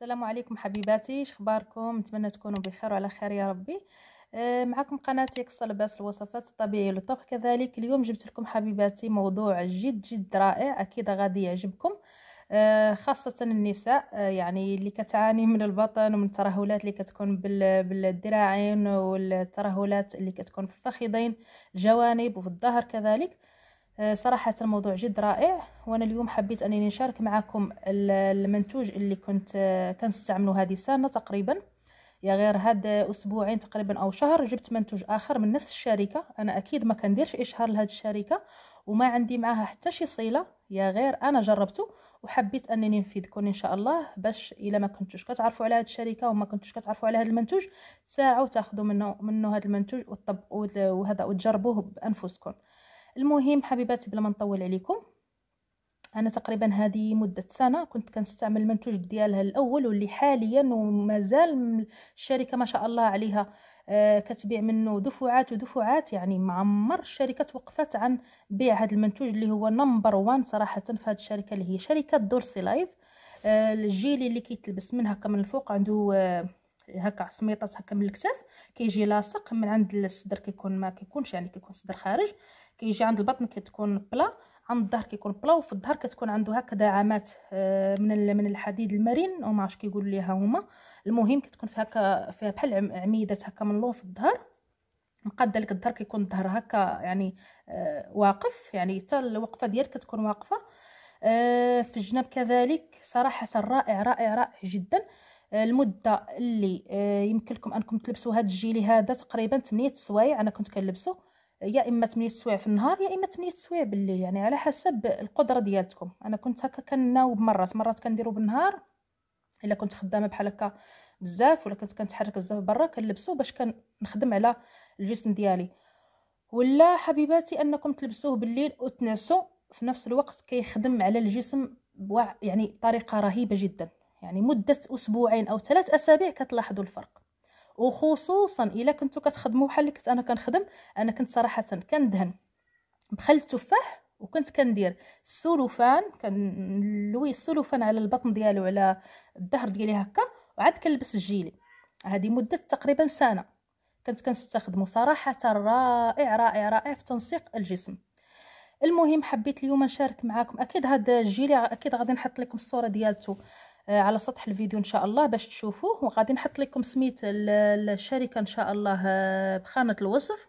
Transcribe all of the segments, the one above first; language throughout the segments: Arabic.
السلام عليكم حبيباتي شخباركم نتمنى تكونوا بخير وعلى خير يا ربي. آه، معكم قناتي قصة لباس الوصفات الطبيعية للطبخ كذلك اليوم جبت لكم حبيباتي موضوع جد جد رائع أكيد غادي يعجبكم. آه، خاصة النساء آه، يعني اللي كتعاني من البطن ومن الترهلات اللي كتكون بالذراعين والترهلات اللي كتكون في الفخذين الجوانب وفي الظهر كذلك. صراحة الموضوع جد رائع وأنا اليوم حبيت أنني نشارك معكم المنتوج اللي كنت آه، كنستعمله هذه السنة تقريبا. يا غير هاد أسبوعين تقريبا أو شهر جبت منتوج آخر من نفس الشركة. أنا أكيد ما كنديرش اشهار لهاد الشركة وما عندي معاها حتى شي صلة. يا غير أنا جربته وحبيت أنني نفيدكم إن شاء الله. باش إلا ما كنتوش كتعرفوا على هاد الشركة وما كنتوش كتعرفوا على هاد المنتوج تساعوا تاخذوا منه منه هاد المنتوج وتطبقوا وهذا وتجربوه بأنفسكم. المهم حبيباتي بلا ما نطول عليكم أنا تقريبا هذه مدة سنة كنت كنستعمل المنتوج ديالها الأول واللي حاليا ومازال الشركة ما شاء الله عليها آه كتبيع منه دفعات ودفعات. يعني ما عمر الشركة توقفت عن بيع هذا المنتوج اللي هو number one صراحة في هذه الشركة اللي هي شركة دورسي لايف آه الجيلي اللي كيتلبس من هكا من الفوق عنده آه هكا عصميطات هكا من الكتاف كيجي لاصق من عند الصدر كيكون ما كيكونش يعني كيكون الصدر خارج كيجي عند البطن كتكون بلا عند الظهر كيكون بلا وفي الظهر كتكون عنده هكا دعامات آه، من من الحديد المرن أو ما عرفتش كيقولوا ليها هما. المهم كتكون فيها هكا فيها بحال عميدات هكا من اللون في الظهر. مقاده لك الظهر كيكون الظهر هكا يعني آه واقف يعني حتى الوقفة ديالك كتكون واقفة. آه في الجناب كذلك صراحة رائع رائع رائع جدا. المدة اللي آه، يمكن لكم أنكم تلبسوا هذا الجيلي هذا تقريبا 8 سوايع أنا كنت كنلبسه يا إما 8 سوايع في النهار يا إما 8 سوايع بالليل يعني على حسب القدرة ديالتكم. أنا كنت هكا كناوب مرات مرات كنديرو بالنهار إلا كنت خدامة بحال هكا بزاف ولا كنت كنتحرك بزاف برا كنلبسو باش كنخدم على الجسم ديالي. ولا حبيباتي أنكم تلبسوه بالليل وتنعسوا في نفس الوقت كيخدم على الجسم يعني طريقة رهيبة جدا. يعني مدة أسبوعين أو ثلاث أسابيع كتلاحظوا الفرق. وخصوصا إلا كنتو كتخدموا بحال اللي كنت أنا كنخدم أنا كنت صراحة كندهن. بخل التفاح وكنت كندير السلوفان كنلوي السلوفان على البطن ديالو على الظهر ديالي هكا وعاد كنلبس الجيلي. هذه مدة تقريبا سنة. كنت كنستخدمه صراحة رائع رائع رائع في تنسيق الجسم. المهم حبيت اليوم نشارك معكم أكيد هذا الجيلي أكيد غادي نحط لكم الصورة ديالته على سطح الفيديو إن شاء الله باش تشوفوه. وغادي نحط لكم سميت الشركة إن شاء الله آه، بخانة الوصف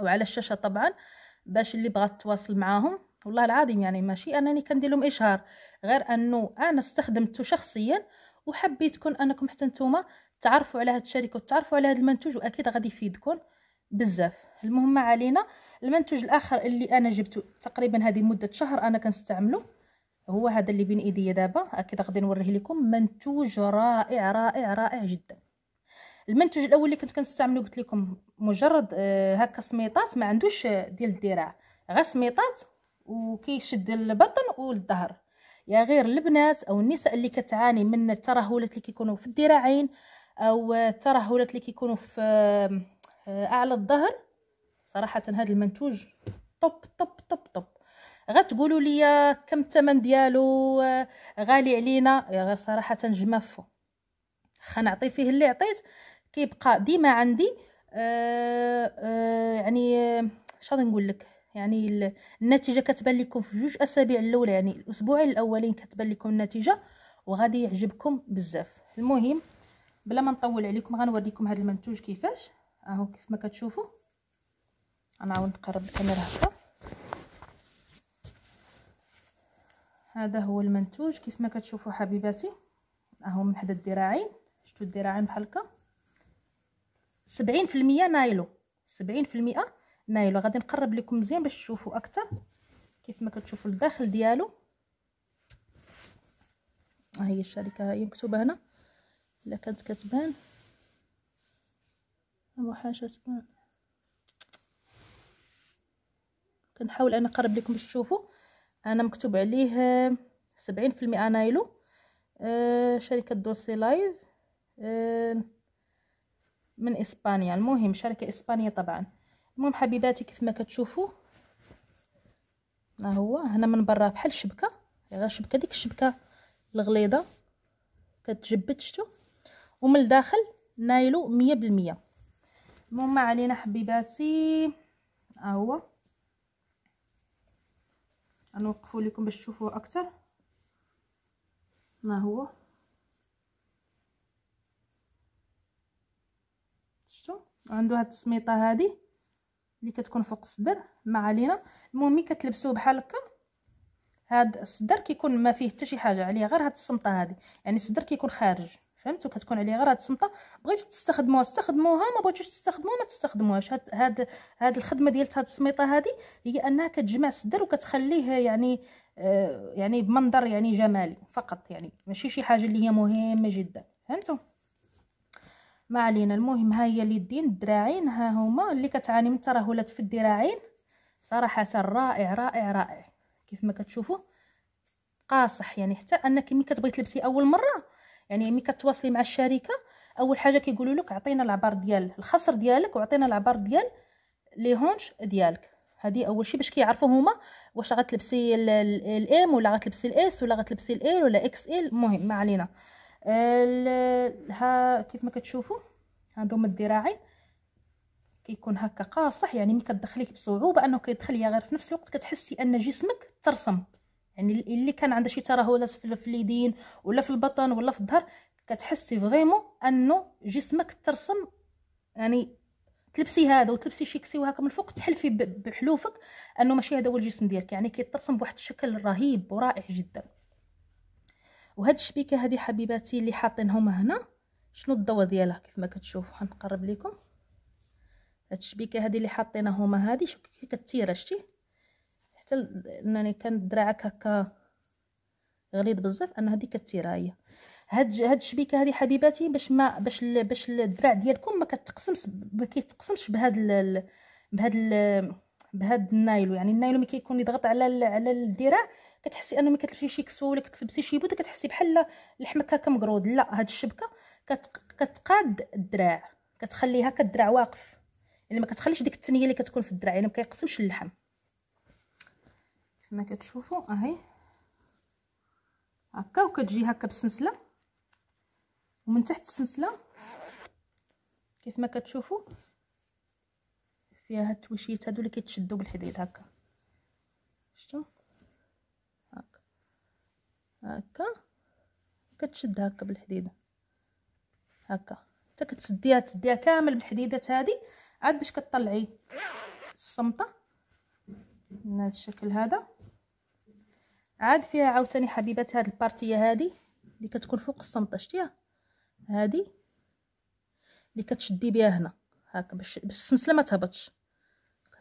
وعلى الشاشة طبعا باش اللي بغات تواصل معاهم. والله العظيم يعني ماشي أنني كندير لهم إشهار غير أنه أنا استخدمته شخصيا وحبيتكم أنكم حتى نتوما تعرفوا على هذه الشركة وتعرفوا على هذا المنتوج وأكيد غادي يفيدكم بزاف. المهم علينا المنتوج الآخر اللي أنا جبته تقريبا هذه مدة شهر أنا كنستعمله. هو هذا اللي بين إيديا دابا. أكيد غادي نوريه لكم. منتوج رائع رائع رائع جدا. المنتوج الأول اللي كنت كنستعمله قلت لكم مجرد آه هكا سميطات ما عندوش ديال الذراع غير سميطات وكيشد البطن والظهر. يا غير البنات أو النساء اللي كتعاني من الترهلات اللي كيكونوا في الذراعين أو الترهلات اللي كيكونوا في آه أعلى الظهر. صراحة هذا المنتوج طب طب طب طب غتقولوا لي كم الثمن ديالو غالي علينا. غير صراحة جمافو خا نعطي فيه اللي عطيت كيبقى ديما عندي آه آه يعني اش غادي نقول لك؟ يعني النتيجة كتبان لكم في جوج أسابيع الأولى يعني الاسبوعين الأولين كتبان لكم النتيجة وغادي يعجبكم بزاف. المهم بلا ما نطول عليكم غنوريكم هذا المنتوج كيفاش. أهو كيف ما كتشوفوا. أنا عاود نقرب الكاميرا هكا. هذا هو المنتوج. كيف ما كتشوفوا حبيباتي أهو من حدا الذراعين. شفتوا الذراعين بحال هكا؟ 70% نايلو. 70% نايلو. غادي نقرب لكم مزيان باش تشوفوا أكثر كيف ما كتشوفوا الداخل ديالو. ها هي الشركة هي مكتوبة هنا. إلا كانت كتبان. هو حاجة تبان. كنحاول أنا نقرب لكم باش تشوفوا. أنا مكتوب عليه سبعين في المئة نايلو آه، شركة دوسي لايف آه، من إسبانيا. المهم شركة إسبانية طبعا. المهم حبيباتي كيف ما كتشوفوا ها هو هنا من برا بحال شبكة غير شبكة ديك الشبكة الغليظة كتجبد شتو ومن الداخل نايلو مية بالمية. المهم علينا حبيباتي ها هو. غنوقفو لكم باش تشوفوه أكثر ما هو؟ شفتوا عنده هاد السميطه هذه اللي كتكون فوق الصدر ما علينا. المهم كتلبسوه بحال هكا هاد الصدر كيكون ما فيه حتى شي حاجة عليه غير هاد الصمطة هذه يعني الصدر كيكون خارج. فهمتوا كتكون عليه غير هاد الصمطه بغيتو تستخدموها. استخدموها ما بغيتوش تستخدموها ما تستخدموهاش. هاد هاد هاد الخدمة ديال هاد السميطة هذه هي أنها كتجمع الصدر وكتخليه يعني آه يعني بمنظر يعني جمالي فقط يعني. ماشي شي حاجة اللي هي مهمة جدا. فهمتوا ما علينا. المهم ها هي اليدين الدراعين. ها هما اللي كتعاني من ترهلات في الذراعين صراحة رائع رائع رائع. كيف ما كتشوفوا قاصح يعني. حتى أنك ملي كتبغي تلبسي أول مرة يعني ملي كتواصلي مع الشركة أول حاجة كيقولوا لك عطينا العبار ديال الخصر ديالك وعطينا العبار ديال les hanches ديالك. هذه أول شيء باش كيعرفوا هما واش غتلبسي ال M ولا غتلبسي ال S ولا غتلبسي L ولا XL المهم ما علينا. ها كيف ما كتشوفوا هادوما الذراعين كيكون هكا قاصح يعني ملي كتدخليه بصعوبة أنه كيدخل غير في نفس الوقت كتحسي أن جسمك ترسم. يعني اللي كان عنده شي ترهلات في اليدين ولا في البطن ولا في الظهر كتحسي فريمون أنه جسمك ترسم يعني تلبسي هذا وتلبسي شي كسي وهكا من الفوق تحلفي بحلوفك أنه ماشي هذا هو الجسم ديالك. يعني كيترسم بواحد الشكل رهيب ورائع جدا. وهاد الشبيكة هذه حبيباتي اللي حاطينهم هنا شنو الضوء ديالها كيف ما كتشوفوا؟ غنقرب لكم هاد الشبيكة هذه اللي حاطينها هما هذه شوف كتيرة شتي؟ حتى إنني كان دراعك هكا غليظ بزاف ان هذه هي. هاد هاد الشبيكه هذه حبيباتي باش ما باش باش الدراع ديالكم ما كتقسمش ما كيتقسمش بهاد ال بهاد ال بهاد النايلو. يعني النايلو ملي كيكون يضغط على على الذراع كتحسي أنه ملي كتلبسي شي كسوه ولا كتلبسي شي بوده كتحسي بحال لحمك هكا مقرود لا هاد الشبكة كتقاد الدراع كتخلي هكا الدراع واقف. يعني ما كتخليش ديك التنية اللي كتكون في الدراع يعني ما كيقسمش اللحم. كما كتشوفوا أهي. هكا وكتجي هكا بالسلسله ومن تحت السلسلة كيف ما كتشوفوا فيها هاد التويشيات هادو اللي كيتشدوا بالحديد هكا. شفتوا هكا. هكا. كتشد هكا بالحديده هكا. حتى كتسديها تسديها كامل بالحديدات هادي عاد باش كطلعي الصمطه من هذا الشكل هذا. عاد فيها عاوتاني حبيبات هاد البارتيه هادي اللي كتكون فوق الصمطه شتيها؟ هادي اللي كتشدي بها هنا هكا باش باش السلسلة ما تهبطش.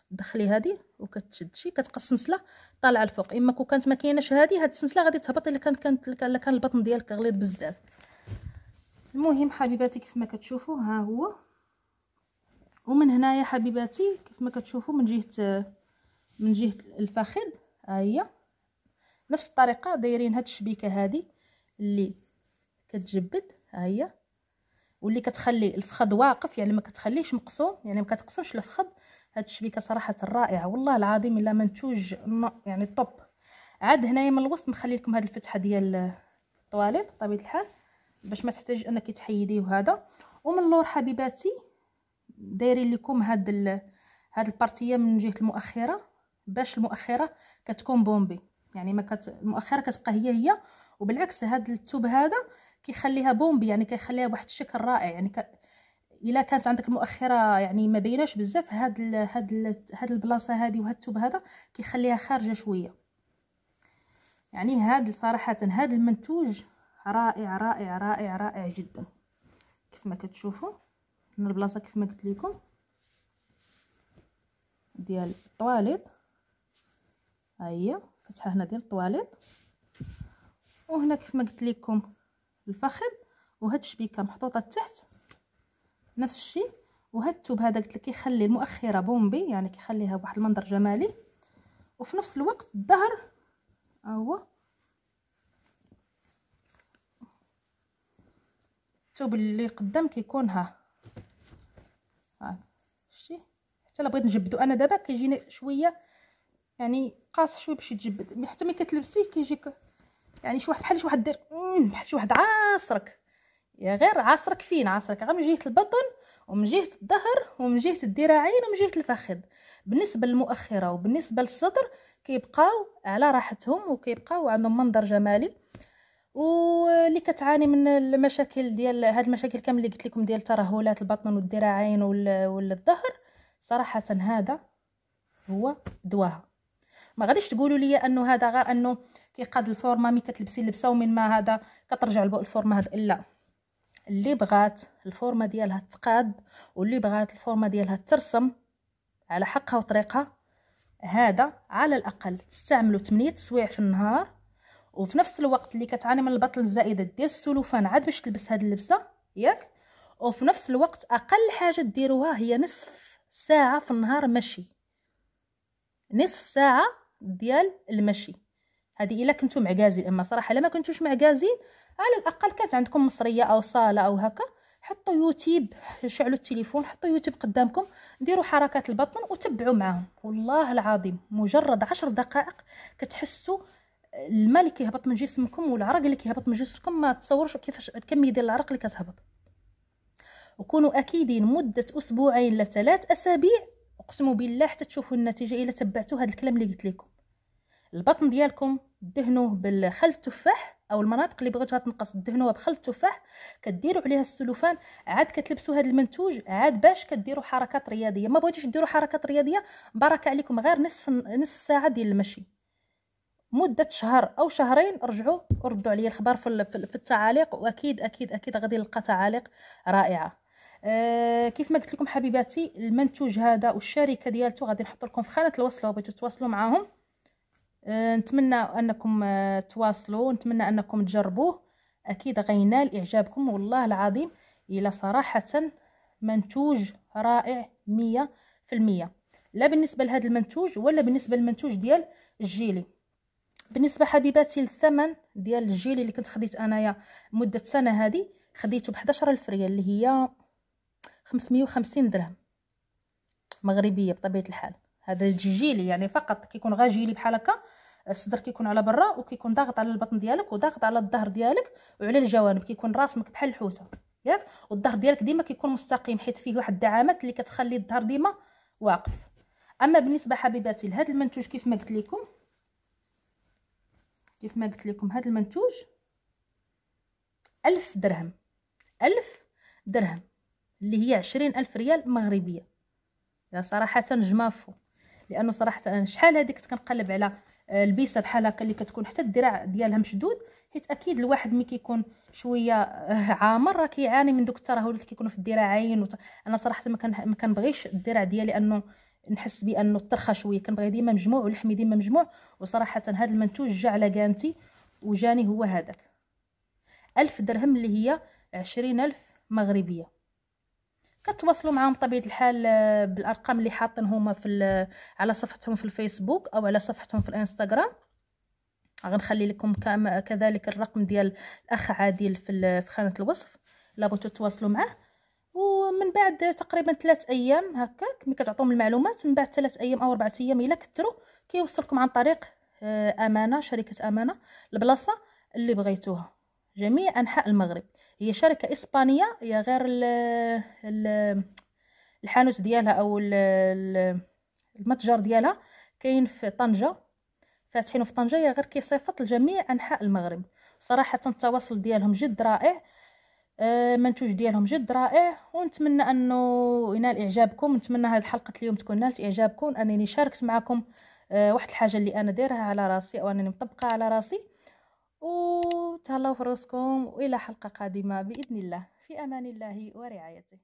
كتدخلي هادي وكتشدشي كتبقى السلسلة طالعة الفوق إما كون كانت ما كايناش هادي هاد السلسلة غادي تهبط إلا كانت كانت إلا كان البطن ديالك غليظ بزاف. المهم حبيباتي كيف ما كتشوفوا ها هو. ومن هنايا حبيباتي كيف ما كتشوفوا من جهه من جهة الفخذ ها هي. نفس الطريقة دايرين هاد الشبيكة هادي اللي كتجبد ها هي. واللي كتخلي الفخذ واقف يعني ما كتخليش مقسوم يعني ما كتقسمش الفخذ. هاد الشبيكة صراحة رائعة والله العظيم إلا منتوج يعني top عاد هنايا من الوسط نخلي لكم هاد الفتحة ديال الطواليط بطبيعة الحال باش ما تحتاج أنك تحيديه وهذا. ومن اللور حبيباتي دايرين لكم هاد ال... هاد ال partie من جهة المؤخرة باش المؤخرة كتكون bombée. يعني ما كت... المؤخره كتبقى هي هي وبالعكس هاد التوب هذا كيخليها bombée يعني كيخليها بواحد الشكل رائع. يعني ك... إلا كانت عندك المؤخره يعني ما بيناش بزاف هاد ال... هاد ال... هاد البلاصة هادي وهاد التوب هذا كيخليها خارجة شوية. يعني هاد صراحة هاد المنتوج رائع رائع رائع رائع جدا. كيف ما كتشوفوا هنا البلاصة كيف ما قلت لكم. ديال الطواليط ها فتحه هنا ديال الطواليط. وهنا كيف ما قلت لكم الفخذ وهاد الشبيكة محطوطة تحت نفس الشيء. وهاد التوب هذا قلت لك كيخلي المؤخرة بومبي يعني كيخليها بواحد المنظر جمالي. وفي نفس الوقت الظهر ها هو. الثوب اللي قدام كيكون ها. ها شتي. حتى الا بغيت نجبدو أنا دابا كيجيني شوية يعني قاصح شوية باش يتجبد. حتى ملي كتلبسيه كيجيك يعني شي واحد بحال شي واحد دير بحال شي واحد عاصرك. غير عصرك فين عصرك غير من جهة البطن ومن جهة الظهر ومن جهة الذراعين ومن جهة الفخذ. بالنسبة للمؤخرة وبالنسبة للصدر كيبقاو على راحتهم وكيبقاو عندهم منظر جمالي. واللي كتعاني من المشاكل ديال هاد المشاكل كامل اللي قلت لكم ديال ترهلات البطن والذراعين والظهر صراحة هذا هو دواها. ما غاديش تقولوا لي أنه هذا غير أنه كيقاد الفورمه ملي كتلبسي اللبسة ومن ما هذا كترجع الفورمه هذا. لا. اللي بغات الفورمه ديالها تقاد واللي بغات الفورمه ديالها ترسم على حقها وطريقها هذا على الأقل تستعملوا 8 سوايع في النهار وفي نفس الوقت اللي كتعاني من البطن الزائدة ديال السلوفان عاد باش تلبس هاد اللبسة ياك؟ وفي نفس الوقت أقل حاجة ديروها هي نصف ساعة في النهار مشي. نصف ساعة ديال المشي. هذه إلا كنتو معكازين أما صراحة إلا ما كنتوش معكازين على الأقل كانت عندكم مصرية أو صالة أو هكا حطوا يوتيوب شعلوا التليفون حطوا يوتيوب قدامكم ديروا حركات البطن وتبعوا معاهم. والله العظيم مجرد عشر دقائق كتحسوا الماء اللي كيهبط من جسمكم والعرق اللي كيهبط من جسمكم ما تصوروش كيفاش الكميه ديال العرق اللي كتهبط. وكونوا أكيدين مدة أسبوعين لثلاث أسابيع اقسم بالله حتى تشوفوا النتيجة إلا تبعتوا هذا الكلام اللي قلت لكم. البطن ديالكم دهنوه بالخل التفاح أو المناطق اللي بغيتوها تنقص دهنوها بخل التفاح كديروا عليها السلوفان عاد كتلبسوا هذا المنتوج عاد باش كديروا حركات رياضية. ما بغيتوش ديروا حركات رياضية بركه عليكم غير نصف نصف ساعة ديال المشي. مدة شهر أو شهرين رجعوا ردوا عليا الخبر في, في التعاليق. وأكيد أكيد أكيد غادي نلقى تعاليق رائعة. آه كيف ما قلت لكم حبيباتي المنتوج هذا والشركة ديالته غادي نحط لكم في خانة الوصف لو بغيتوا تواصلوا معاهم. نتمنى أنكم آه تواصلوا نتمنى أنكم تجربوه. أكيد غينال اعجابكم والله العظيم إلى صراحة منتوج رائع مية في المية. لا بالنسبة لهذا المنتوج ولا بالنسبة للمنتوج ديال الجيلي. بالنسبة حبيباتي للثمن ديال الجيلي اللي كنت خديت أنايا مدة سنة هذه خديته ب 11000 ريال اللي هي 550 درهم. مغربية بطبيعة الحال. هذا الجيلي يعني فقط كيكون غا جيلي بحال هكا الصدر كيكون على برا وكيكون ضاغط على البطن ديالك وضاغط على الظهر ديالك وعلى الجوانب كيكون راسمك بحال الحوسة ياك؟ والظهر ديالك ديما كيكون مستقيم حيت فيه واحد الدعامات اللي كتخلي الظهر ديما واقف. أما بالنسبة حبيباتي لهذا المنتوج كيف ما قلت لكم؟ كيف ما قلت لكم هذا المنتوج ألف درهم ألف درهم اللي هي عشرين ألف ريال مغربية. يا صراحة جمافو. لأنه صراحة أنا شحال هذيك كنت كنقلب على البيسة بحال هكا اللي كتكون حتى الذراع ديالها مشدود حيت أكيد الواحد ملي كيكون شوية عامر راه كيعاني من دوك الترهلات اللي كيكونوا في الذراعين وط... أنا صراحة ما كان ما كنبغيش الذراع ديالي انه نحس بأنه طرخة شوية كنبغي ديما مجموع ولحمي ديما مجموع وصراحة هذا المنتوج جا على كانتي وجاني هو هذاك ألف درهم اللي هي عشرين ألف مغربية. كتواصلوا معاهم بطبيعة الحال آه، بالأرقام اللي حاطين هما في على صفحتهم في الفيسبوك أو على صفحتهم في الإنستغرام. غنخلي لكم كذلك الرقم ديال الأخ عادل في خانة الوصف. لا بغيتو تواصلوا معاه. ومن بعد تقريبا ثلاث أيام هكاك ملي كتعطوهم المعلومات من بعد ثلاث أيام أو أربعة أيام إلا كثروا كيوصلكم عن طريق آه، أمانة شركة أمانة البلاصة اللي بغيتوها. جميع أنحاء المغرب. هي شركة إسبانية هي غير ال ال الحانوت ديالها أو المتجر ديالها كاين في طنجة. فاتحينه في طنجة هي غير كيصيفط لجميع أنحاء المغرب. صراحة التواصل ديالهم جد رائع المنتوج آه، ديالهم جد رائع ونتمنى أنه ينال إعجابكم. نتمنى هذه حلقه اليوم تكون نالت إعجابكم. أنني شاركت معكم آه، واحد الحاجة اللي أنا دايرها على راسي أو أنني مطبقة على راسي. وتهلاو في راسكم وإلى حلقة قادمة بإذن الله. في أمان الله ورعايته.